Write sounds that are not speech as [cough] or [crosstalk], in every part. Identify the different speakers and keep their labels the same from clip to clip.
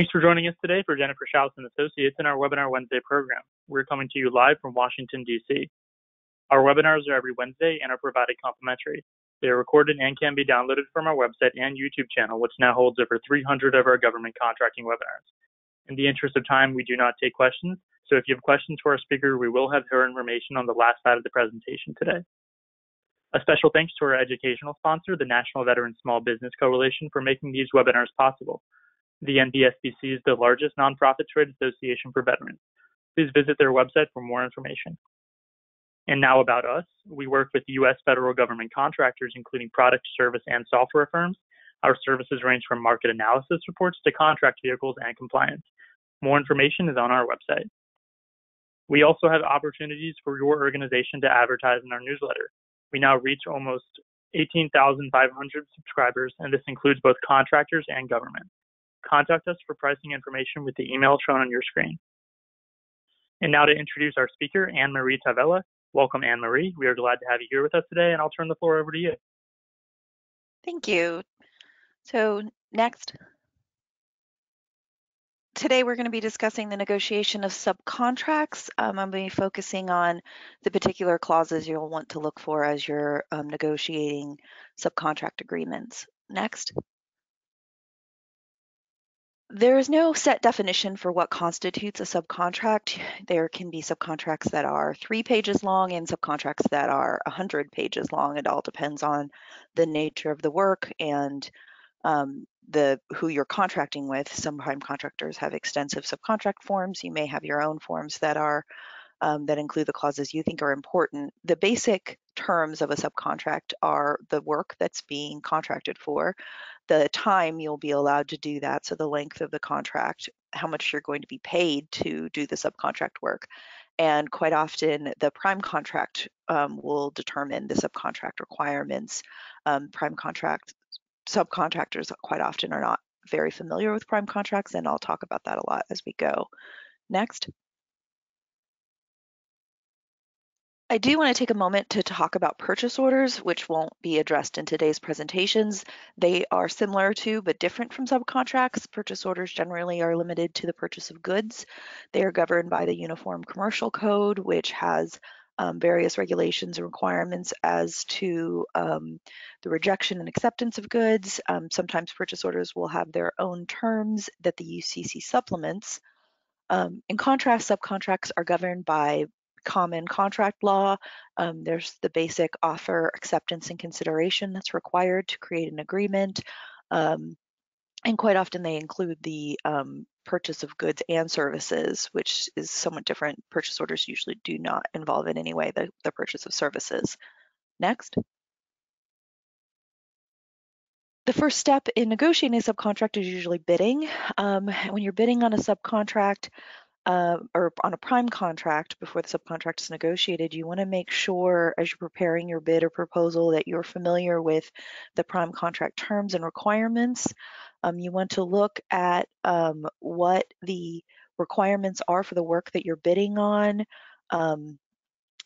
Speaker 1: Thanks for joining us today for Jennifer Schaus and Associates in our Webinar Wednesday program. We're coming to you live from Washington, D.C. Our webinars are every Wednesday and are provided complimentary. They are recorded and can be downloaded from our website and YouTube channel, which now holds over 300 of our government contracting webinars. In the interest of time, we do not take questions, so if you have questions for our speaker, we will have her information on the last slide of the presentation today. A special thanks to our educational sponsor, the National Veteran Small Business Coalition, for making these webinars possible. The NVSBC is the largest nonprofit trade association for veterans. Please visit their website for more information. And now about us. We work with U.S. federal government contractors, including product, service, and software firms. Our services range from market analysis reports to contract vehicles and compliance. More information is on our website. We also have opportunities for your organization to advertise in our newsletter. We now reach almost 18,500 subscribers, and this includes both contractors and government. Contact us for pricing information with the email shown on your screen. And now to introduce our speaker, Anne Marie Tavella. Welcome, Anne Marie. We are glad to have you here with us today, and I'll turn the floor over to you.
Speaker 2: Thank you. So next. Today we're going to be discussing the negotiation of subcontracts. Um, I'm going to be focusing on the particular clauses you'll want to look for as you're um, negotiating subcontract agreements. Next. There is no set definition for what constitutes a subcontract. There can be subcontracts that are three pages long and subcontracts that are 100 pages long. It all depends on the nature of the work and um, the who you're contracting with. Some prime contractors have extensive subcontract forms. You may have your own forms that are um, that include the clauses you think are important. The basic terms of a subcontract are the work that's being contracted for, the time you'll be allowed to do that, so the length of the contract, how much you're going to be paid to do the subcontract work. And quite often, the prime contract um, will determine the subcontract requirements. Um, prime contract subcontractors quite often are not very familiar with prime contracts, and I'll talk about that a lot as we go. Next. I do want to take a moment to talk about purchase orders, which won't be addressed in today's presentations. They are similar to but different from subcontracts. Purchase orders generally are limited to the purchase of goods. They are governed by the Uniform Commercial Code, which has um, various regulations and requirements as to um, the rejection and acceptance of goods. Um, sometimes purchase orders will have their own terms that the UCC supplements. Um, in contrast, subcontracts are governed by common contract law. Um, there's the basic offer, acceptance, and consideration that's required to create an agreement. Um, and quite often they include the um, purchase of goods and services, which is somewhat different. Purchase orders usually do not involve in any way the, the purchase of services. Next. The first step in negotiating a subcontract is usually bidding. Um, when you're bidding on a subcontract, uh, or on a prime contract before the subcontract is negotiated, you want to make sure as you're preparing your bid or proposal that you're familiar with the prime contract terms and requirements. Um, you want to look at um, what the requirements are for the work that you're bidding on. Um,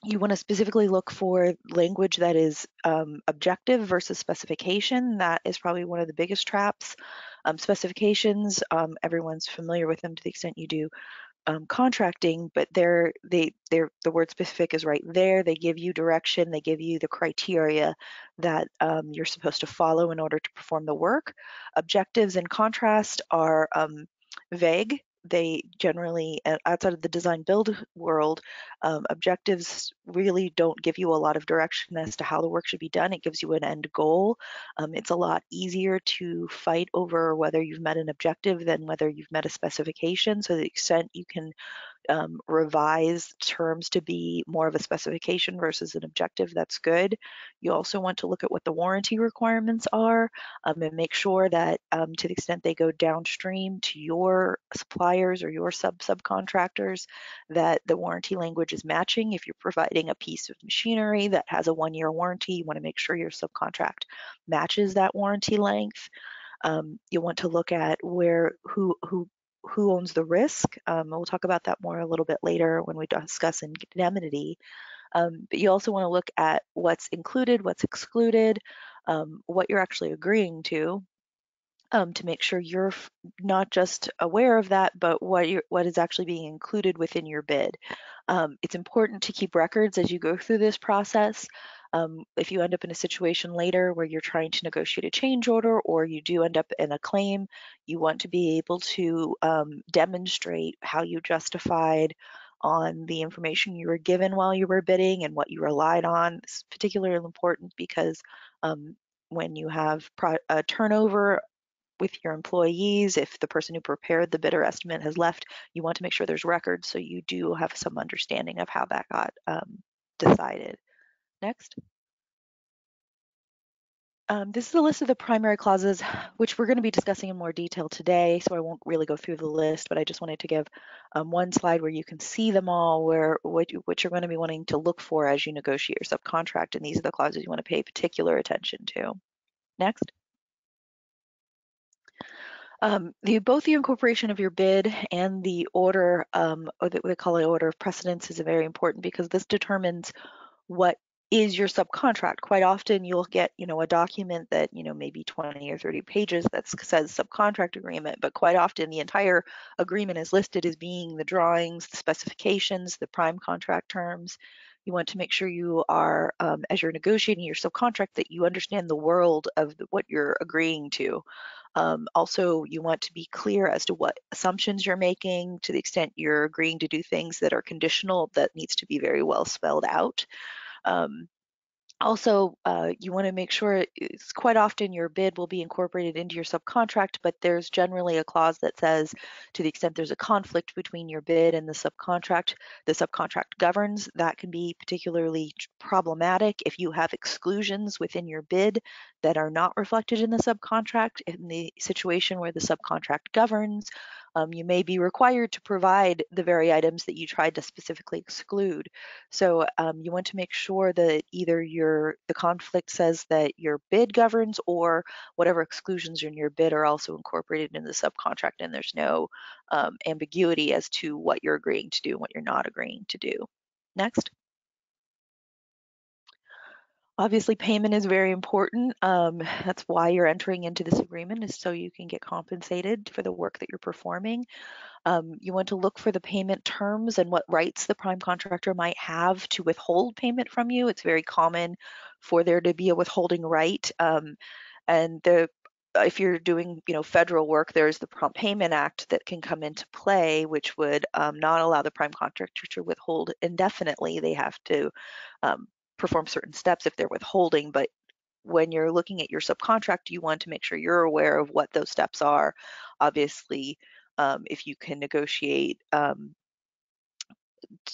Speaker 2: you want to specifically look for language that is um, objective versus specification. That is probably one of the biggest traps. Um, specifications, um, everyone's familiar with them to the extent you do um, contracting, but they're they they're the word specific is right there. They give you direction. They give you the criteria that um, you're supposed to follow in order to perform the work. Objectives, in contrast, are um, vague they generally outside of the design build world um, objectives really don't give you a lot of direction as to how the work should be done. It gives you an end goal. Um, it's a lot easier to fight over whether you've met an objective than whether you've met a specification. So the extent you can um, revise terms to be more of a specification versus an objective, that's good. You also want to look at what the warranty requirements are um, and make sure that um, to the extent they go downstream to your suppliers or your sub subcontractors, that the warranty language is matching. If you're providing a piece of machinery that has a one year warranty, you want to make sure your subcontract matches that warranty length. Um, you want to look at where who who who owns the risk. Um, we'll talk about that more a little bit later when we discuss indemnity. Um, but you also want to look at what's included, what's excluded, um, what you're actually agreeing to. um, to make sure you're not just aware of that, but what what is actually being included within your bid. Um, it's important to keep records as you go through this process. Um, if you end up in a situation later where you're trying to negotiate a change order or you do end up in a claim, you want to be able to um, demonstrate how you justified on the information you were given while you were bidding and what you relied on. It's particularly important because um, when you have a turnover with your employees, if the person who prepared the bidder estimate has left, you want to make sure there's records so you do have some understanding of how that got um, decided. Next. Um, this is a list of the primary clauses, which we're going to be discussing in more detail today, so I won't really go through the list, but I just wanted to give um, one slide where you can see them all, where what, what you're going to be wanting to look for as you negotiate your subcontract, and these are the clauses you want to pay particular attention to. Next. Um, the, both the incorporation of your bid and the order, um, or what we call the order of precedence is very important because this determines what is your subcontract. Quite often you'll get, you know, a document that, you know, maybe 20 or 30 pages that says subcontract agreement, but quite often the entire agreement is listed as being the drawings, the specifications, the prime contract terms. You want to make sure you are, um, as you're negotiating your subcontract, that you understand the world of what you're agreeing to. Um, also, you want to be clear as to what assumptions you're making to the extent you're agreeing to do things that are conditional, that needs to be very well spelled out. Um, also, uh, you want to make sure it's quite often your bid will be incorporated into your subcontract, but there's generally a clause that says to the extent there's a conflict between your bid and the subcontract, the subcontract governs. That can be particularly problematic if you have exclusions within your bid that are not reflected in the subcontract. In the situation where the subcontract governs, um, you may be required to provide the very items that you tried to specifically exclude. So um, you want to make sure that either your the conflict says that your bid governs or whatever exclusions are in your bid are also incorporated in the subcontract and there's no um, ambiguity as to what you're agreeing to do and what you're not agreeing to do. Next. Obviously, payment is very important. Um, that's why you're entering into this agreement is so you can get compensated for the work that you're performing. Um, you want to look for the payment terms and what rights the prime contractor might have to withhold payment from you. It's very common for there to be a withholding right. Um, and the if you're doing you know federal work there's the prompt payment act that can come into play which would um, not allow the prime contractor to withhold indefinitely they have to um, perform certain steps if they're withholding, but when you're looking at your subcontract, you want to make sure you're aware of what those steps are. Obviously, um, if you can negotiate um,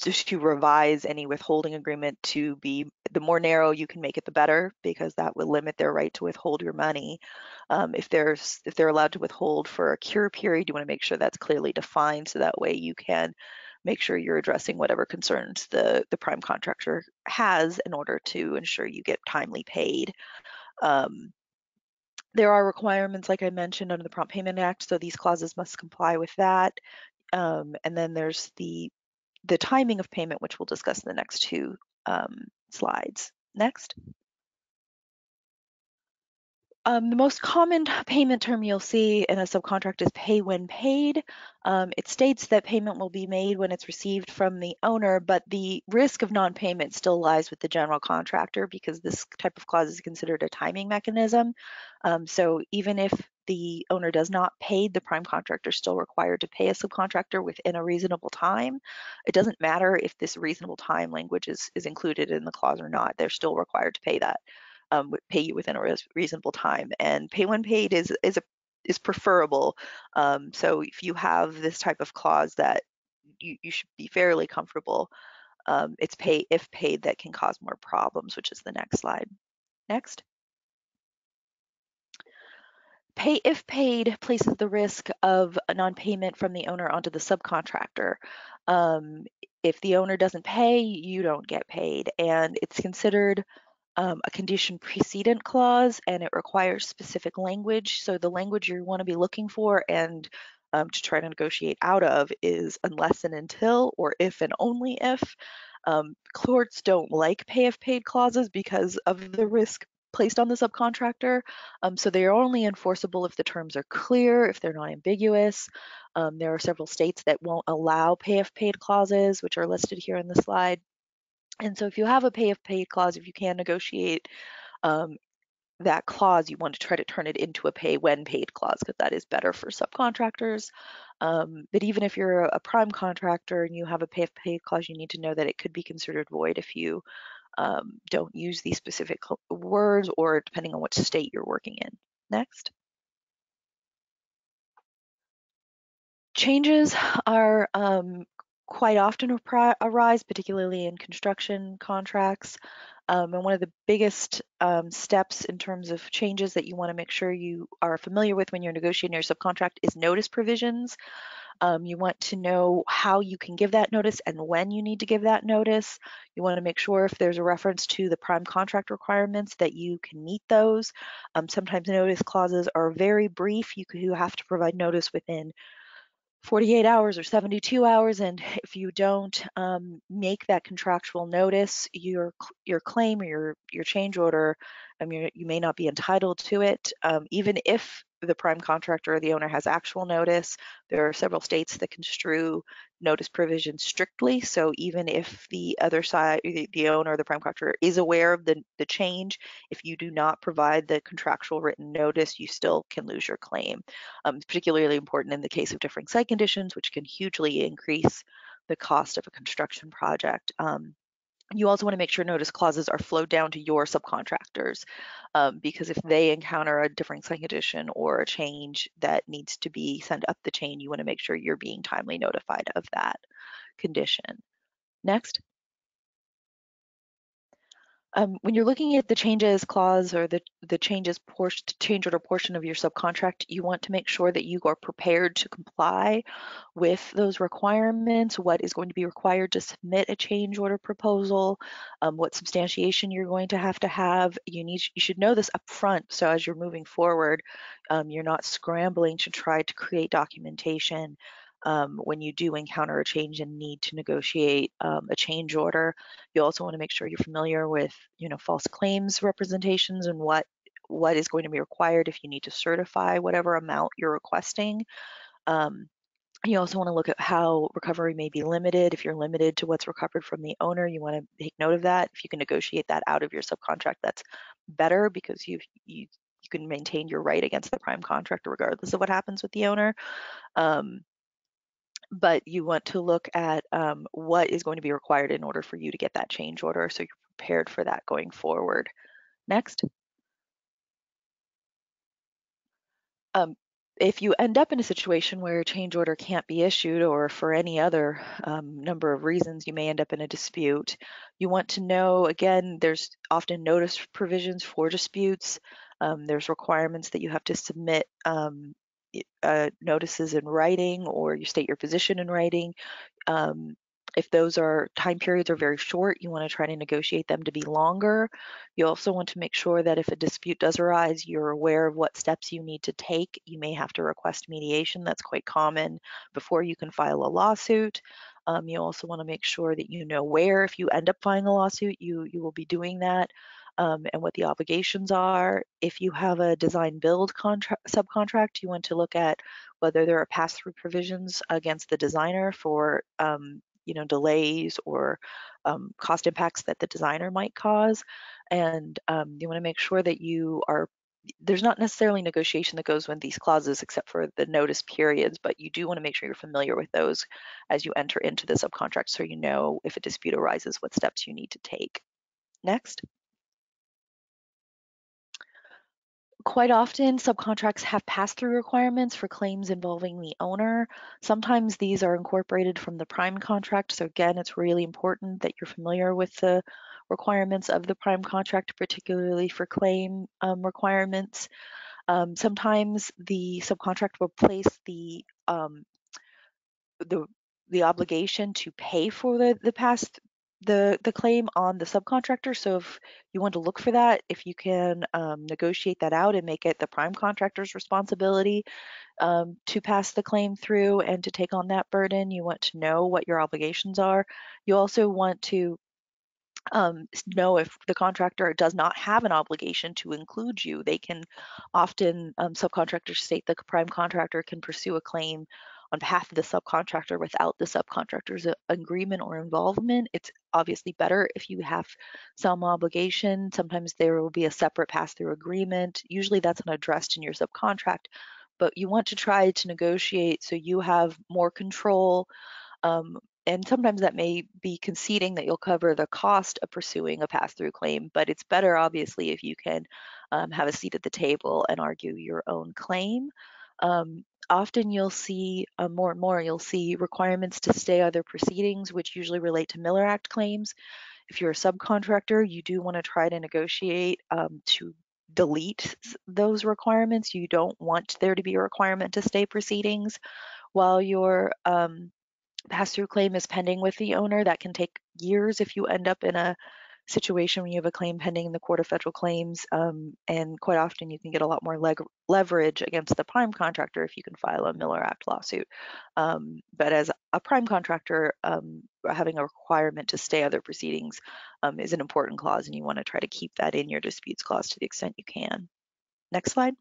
Speaker 2: just to revise any withholding agreement to be the more narrow you can make it the better because that would limit their right to withhold your money um, if there's if they're allowed to withhold for a cure period you want to make sure that's clearly defined so that way you can make sure you're addressing whatever concerns the, the prime contractor has in order to ensure you get timely paid. Um, there are requirements, like I mentioned, under the Prompt Payment Act, so these clauses must comply with that. Um, and then there's the the timing of payment, which we'll discuss in the next two um, slides. Next. Um, the most common [laughs] payment term you'll see in a subcontract is pay when paid. Um, it states that payment will be made when it's received from the owner, but the risk of non-payment still lies with the general contractor because this type of clause is considered a timing mechanism. Um, so even if the owner does not pay, the prime contractor is still required to pay a subcontractor within a reasonable time. It doesn't matter if this reasonable time language is, is included in the clause or not, they're still required to pay that um, pay you within a reasonable time. And pay when paid is is a is preferable. Um, so if you have this type of clause that you, you should be fairly comfortable. Um, it's pay if paid that can cause more problems, which is the next slide. Next. Pay if paid places the risk of a non-payment from the owner onto the subcontractor. Um, if the owner doesn't pay, you don't get paid, and it's considered um, a condition precedent clause and it requires specific language. So the language you want to be looking for and um, to try to negotiate out of is unless and until or if and only if. Um, courts don't like pay if paid clauses because of the risk placed on the subcontractor. Um, so they are only enforceable if the terms are clear, if they're not ambiguous. Um, there are several states that won't allow pay if paid clauses, which are listed here in the slide. And so if you have a pay if paid clause, if you can negotiate um, that clause, you want to try to turn it into a pay when paid clause because that is better for subcontractors. Um, but even if you're a prime contractor and you have a pay if paid clause, you need to know that it could be considered void if you um, don't use these specific words or depending on what state you're working in. Next. Changes are um, quite often arise, particularly in construction contracts. Um, and one of the biggest um, steps in terms of changes that you want to make sure you are familiar with when you're negotiating your subcontract is notice provisions. Um, you want to know how you can give that notice and when you need to give that notice. You want to make sure if there's a reference to the prime contract requirements that you can meet those. Um, sometimes notice clauses are very brief. You, you have to provide notice within 48 hours or 72 hours and if you don't um, make that contractual notice your your claim or your your change order um, you may not be entitled to it um, even if the prime contractor or the owner has actual notice. There are several states that construe notice provision strictly. So even if the other side, the, owner or the prime contractor is aware of the, the change, if you do not provide the contractual written notice, you still can lose your claim. Um, it's particularly important in the case of differing site conditions, which can hugely increase the cost of a construction project. Um, you also want to make sure notice clauses are flowed down to your subcontractors um, because if they encounter a differing site condition or a change that needs to be sent up the chain, you want to make sure you're being timely notified of that condition. Next. Um, when you're looking at the changes clause or the, the changes portion, change order portion of your subcontract, you want to make sure that you are prepared to comply with those requirements, what is going to be required to submit a change order proposal, um, what substantiation you're going to have to have. You need you should know this up front so as you're moving forward, um, you're not scrambling to try to create documentation um, when you do encounter a change and need to negotiate um, a change order. You also want to make sure you're familiar with, you know, false claims representations and what what is going to be required if you need to certify whatever amount you're requesting. Um, you also want to look at how recovery may be limited. If you're limited to what's recovered from the owner, you want to take note of that. If you can negotiate that out of your subcontract, that's better because you you you can maintain your right against the prime contractor regardless of what happens with the owner. Um, but you want to look at um, what is going to be required in order for you to get that change order so you're prepared for that going forward. Next. Um, if you end up in a situation where a change order can't be issued or for any other um, number of reasons you may end up in a dispute, you want to know, again, there's often notice provisions for disputes. Um, there's requirements that you have to submit um, uh, notices in writing or you state your position in writing. Um, if those are time periods are very short, you want to try to negotiate them to be longer. You also want to make sure that if a dispute does arise, you're aware of what steps you need to take. You may have to request mediation. That's quite common before you can file a lawsuit. Um, you also want to make sure that you know where, if you end up filing a lawsuit, you you will be doing that um, and what the obligations are. If you have a design build contract subcontract, you want to look at whether there are pass-through provisions against the designer for um, you know delays or um, cost impacts that the designer might cause, and um, you want to make sure that you are there's not necessarily negotiation that goes with these clauses except for the notice periods, but you do want to make sure you're familiar with those as you enter into the subcontract so you know if a dispute arises, what steps you need to take. Next. Quite often, subcontracts have pass-through requirements for claims involving the owner. Sometimes these are incorporated from the prime contract. So again, it's really important that you're familiar with the requirements of the prime contract, particularly for claim um, requirements. Um, sometimes the subcontract will place the um, the the obligation to pay for the the pass the the claim on the subcontractor. So if you want to look for that, if you can um, negotiate that out and make it the prime contractor's responsibility um, to pass the claim through and to take on that burden, you want to know what your obligations are. You also want to um, know if the contractor does not have an obligation to include you. They can often, um, subcontractors state the prime contractor can pursue a claim on behalf of the subcontractor without the subcontractor's agreement or involvement. It's obviously better if you have some obligation. Sometimes there will be a separate pass-through agreement. Usually that's not addressed in your subcontract, but you want to try to negotiate so you have more control um, and sometimes that may be conceding that you'll cover the cost of pursuing a pass-through claim, but it's better obviously if you can um, have a seat at the table and argue your own claim. Um, often you'll see uh, more and more, you'll see requirements to stay other proceedings, which usually relate to Miller Act claims. If you're a subcontractor, you do want to try to negotiate um, to delete those requirements. You don't want there to be a requirement to stay proceedings while you're um, pass-through claim is pending with the owner. That can take years if you end up in a situation when you have a claim pending in the Court of Federal Claims. Um, and quite often you can get a lot more leg- leverage against the prime contractor if you can file a Miller Act lawsuit. Um, but as a prime contractor, um, having a requirement to stay other proceedings um, is an important clause, and you want to try to keep that in your disputes clause to the extent you can. Next slide.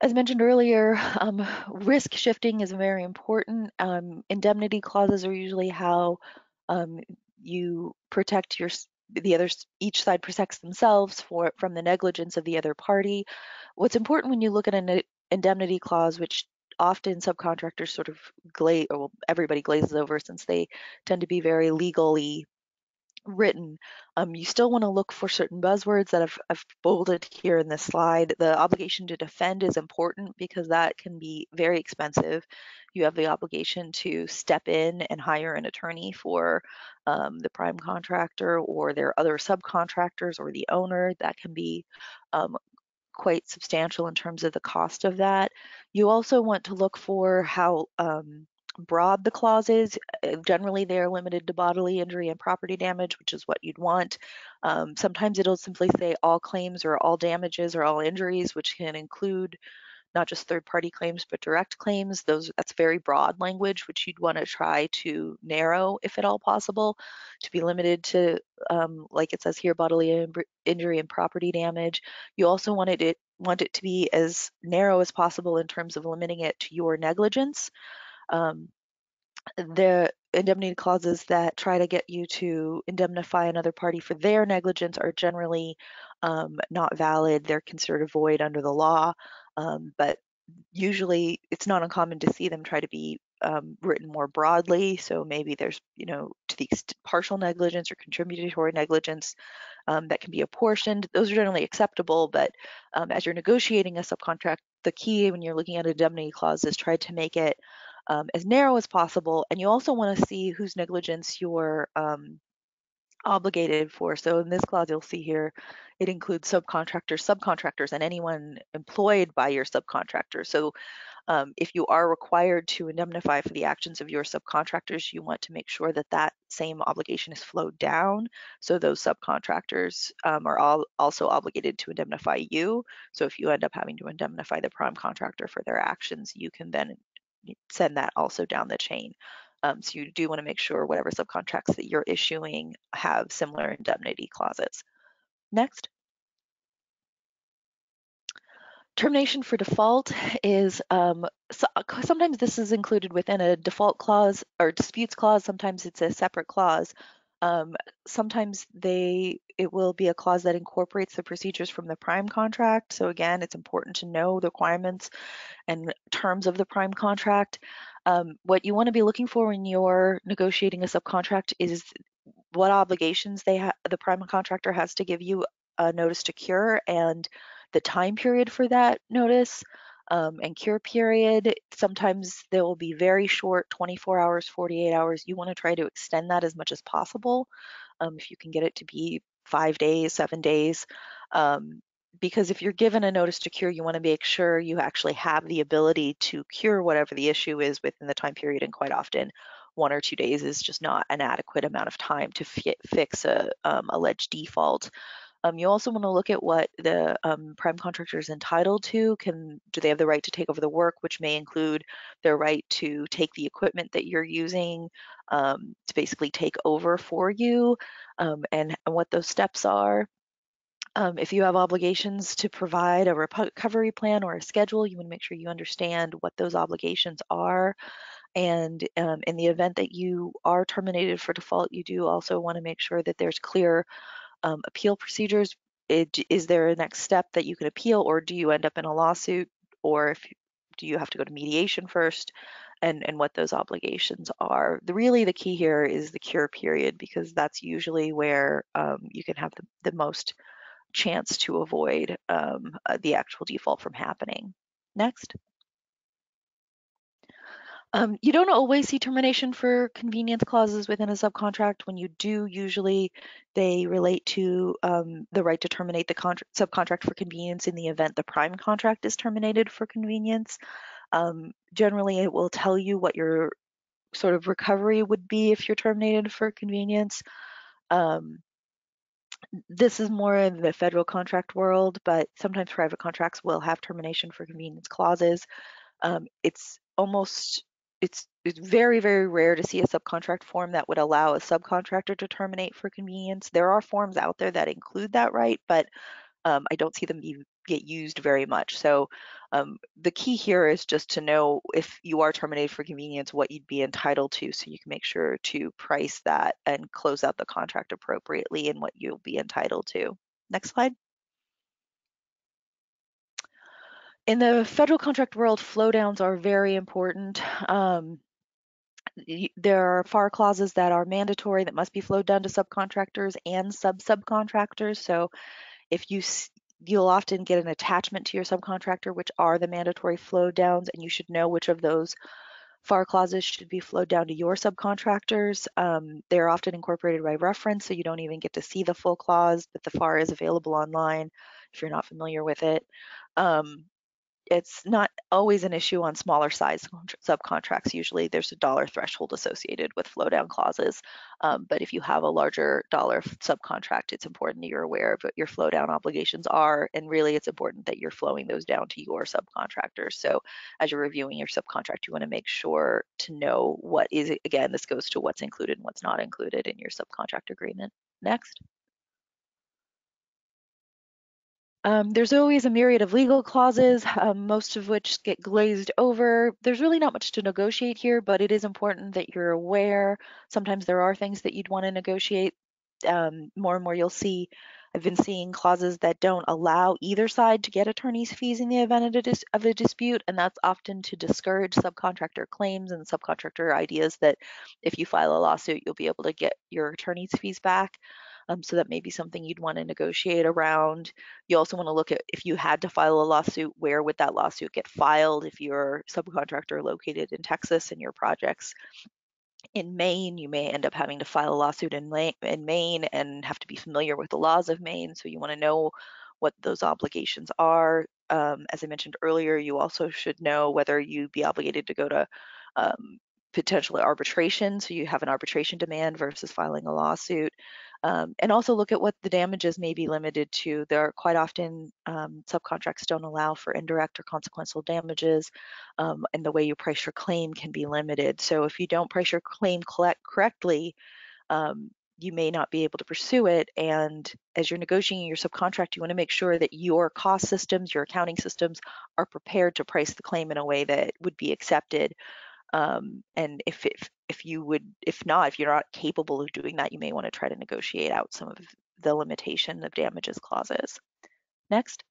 Speaker 2: As mentioned earlier, um, risk shifting is very important. Um, indemnity clauses are usually how um, you protect your the others each side protects themselves for from the negligence of the other party. What's important when you look at an indemnity clause, which often subcontractors sort of glaze, or well, everybody glazes over since they tend to be very legally written, um, you still want to look for certain buzzwords that I've, I've, bolded here in this slide. The obligation to defend is important because that can be very expensive. You have the obligation to step in and hire an attorney for um, the prime contractor or their other subcontractors or the owner. That can be um, quite substantial in terms of the cost of that. You also want to look for how um, broad the clause is. Uh, generally, they are limited to bodily injury and property damage, which is what you'd want. Um, sometimes it'll simply say all claims or all damages or all injuries, which can include not just third-party claims but direct claims. Those that's very broad language, which you'd want to try to narrow, if at all possible, to be limited to, um, like it says here, bodily injury and property damage. You also wanted it want it to be as narrow as possible in terms of limiting it to your negligence. Um, the indemnity clauses that try to get you to indemnify another party for their negligence are generally um, not valid. They're considered void under the law, um, but usually it's not uncommon to see them try to be um, written more broadly. So maybe there's, you know, to the partial negligence or contributory negligence um, that can be apportioned. Those are generally acceptable, but um, as you're negotiating a subcontract, the key when you're looking at indemnity clause is try to make it um, as narrow as possible. And you also want to see whose negligence you're um, obligated for. So in this clause, you'll see here, it includes subcontractors, subcontractors, and anyone employed by your subcontractor. So um, if you are required to indemnify for the actions of your subcontractors, you want to make sure that that same obligation is flowed down. So those subcontractors um, are all also obligated to indemnify you. So if you end up having to indemnify the prime contractor for their actions, you can then send that also down the chain. Um, so you do want to make sure whatever subcontracts that you're issuing have similar indemnity clauses. Next. Termination for default is um, so, sometimes this is included within a default clause or disputes clause. Sometimes it's a separate clause. Um, sometimes they it will be a clause that incorporates the procedures from the prime contract. So again, it's important to know the requirements and terms of the prime contract. Um, what you want to be looking for when you're negotiating a subcontract is what obligations they the prime contractor has to give you a notice to cure and the time period for that notice um, and cure period. Sometimes they will be very short, 24 hours, 48 hours. You want to try to extend that as much as possible. Um, if you can get it to be five days, seven days. Um, because if you're given a notice to cure, you want to make sure you actually have the ability to cure whatever the issue is within the time period. And quite often, one or two days is just not an adequate amount of time to fi fix a um, alleged default. Um, you also want to look at what the um, prime contractor is entitled to. Can do they have the right to take over the work, which may include their right to take the equipment that you're using um, to basically take over for you, um, and, and what those steps are. Um, if you have obligations to provide a recovery plan or a schedule, you want to make sure you understand what those obligations are. And um, in the event that you are terminated for default, you do also want to make sure that there's clear um, appeal procedures. It, is there a next step that you can appeal, or do you end up in a lawsuit, or if do you have to go to mediation first? And, and what those obligations are. The really the key here is the cure period because that's usually where um, you can have the, the most chance to avoid um, uh, the actual default from happening. Next. Um, you don't always see termination for convenience clauses within a subcontract. When you do, usually they relate to um, the right to terminate the subcontract for convenience in the event the prime contract is terminated for convenience. Um, generally, it will tell you what your sort of recovery would be if you're terminated for convenience. Um, this is more in the federal contract world, but sometimes private contracts will have termination for convenience clauses. Um, it's almost it's it's very very rare to see a subcontract form that would allow a subcontractor to terminate for convenience. There are forms out there that include that right, but um, I don't see them be, get used very much. So um, the key here is just to know if you are terminated for convenience, what you'd be entitled to, so you can make sure to price that and close out the contract appropriately and what you'll be entitled to. Next slide. In the federal contract world, flow downs are very important. Um, there are FAR clauses that are mandatory that must be flowed down to subcontractors and sub-subcontractors. So if you you'll often get an attachment to your subcontractor, which are the mandatory flow downs, and you should know which of those FAR clauses should be flowed down to your subcontractors. Um, they're often incorporated by reference, so you don't even get to see the full clause, but the FAR is available online if you're not familiar with it. Um, it's not always an issue on smaller size subcontracts. Usually there's a dollar threshold associated with flow down clauses. Um, but if you have a larger dollar subcontract, it's important that you're aware of what your flow down obligations are. And really it's important that you're flowing those down to your subcontractors. So as you're reviewing your subcontract, you wanna make sure to know what is, again, this goes to what's included and what's not included in your subcontract agreement. Next. Um, there's always a myriad of legal clauses, um, most of which get glazed over. There's really not much to negotiate here, but it is important that you're aware. Sometimes there are things that you'd want to negotiate. Um, more and more you'll see, I've been seeing clauses that don't allow either side to get attorney's fees in the event of a, of a dispute, and that's often to discourage subcontractor claims and subcontractor ideas that if you file a lawsuit, you'll be able to get your attorney's fees back. Um, so that may be something you'd want to negotiate around. You also want to look at if you had to file a lawsuit, where would that lawsuit get filed? If you're subcontractor located in Texas and your projects in Maine, you may end up having to file a lawsuit in, in Maine and have to be familiar with the laws of Maine. So you want to know what those obligations are. Um, as I mentioned earlier, you also should know whether you'd be obligated to go to um, potentially arbitration. So you have an arbitration demand versus filing a lawsuit. Um, and also look at what the damages may be limited to. There are quite often um, subcontracts don't allow for indirect or consequential damages, um, and the way you price your claim can be limited. So if you don't price your claim collect correctly, um, you may not be able to pursue it. And as you're negotiating your subcontract, you want to make sure that your cost systems, your accounting systems are prepared to price the claim in a way that would be accepted um, and if, if if you would, if not, if you're not capable of doing that, you may want to try to negotiate out some of the limitation of damages clauses. Next.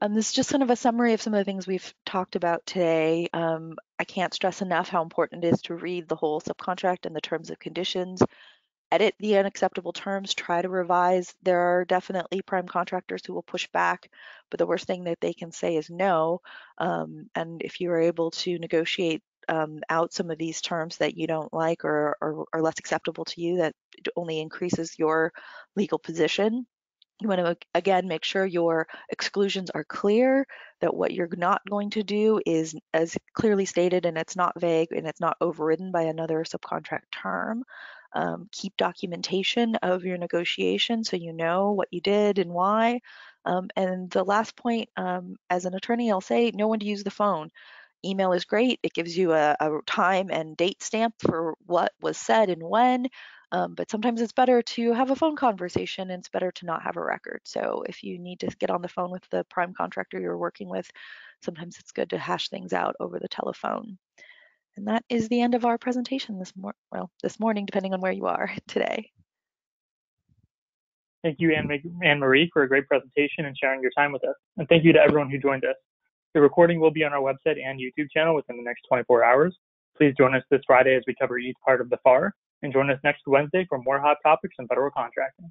Speaker 2: Um, this is just kind of a summary of some of the things we've talked about today. Um, I can't stress enough how important it is to read the whole subcontract and the terms of conditions edit the unacceptable terms, try to revise. There are definitely prime contractors who will push back, but the worst thing that they can say is no. Um, and if you are able to negotiate um, out some of these terms that you don't like or, or are less acceptable to you, that only increases your legal position. You want to again make sure your exclusions are clear, that what you're not going to do is as clearly stated and it's not vague and it's not overridden by another subcontract term. Um, keep documentation of your negotiation so you know what you did and why. Um, and the last point, um, as an attorney, I'll say no one to use the phone. Email is great. It gives you a, a time and date stamp for what was said and when. Um, but sometimes it's better to have a phone conversation and it's better to not have a record. So if you need to get on the phone with the prime contractor you're working with, sometimes it's good to hash things out over the telephone. And that is the end of our presentation this mor well, this morning, depending on where you are [laughs] today.
Speaker 1: Thank you, Anne-Marie, for a great presentation and sharing your time with us. And thank you to everyone who joined us. The recording will be on our website and YouTube channel within the next 24 hours. Please join us this Friday as we cover each part of the FAR and join us next Wednesday for more hot topics in federal contracting.